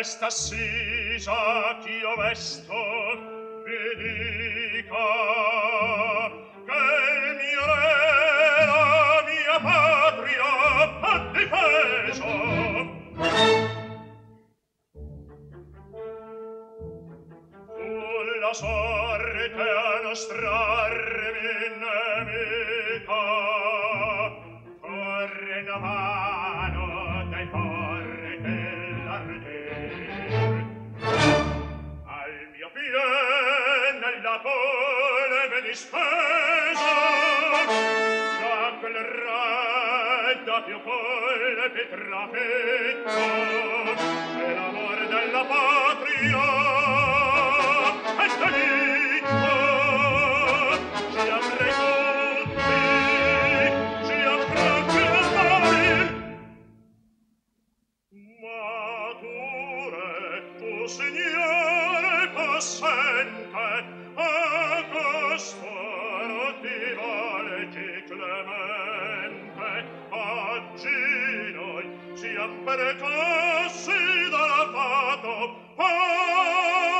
festa assisa ch'io vesto vi dica che il mio re la mia patria ha difeso. La sorte a nostrarmi nemica corre davanti dispesa. Da quel redda più folle che trafetto e l'amore della patria è delitto ci avrei tutti ci avrei tutti ma tu tu signore possente ambere così oh!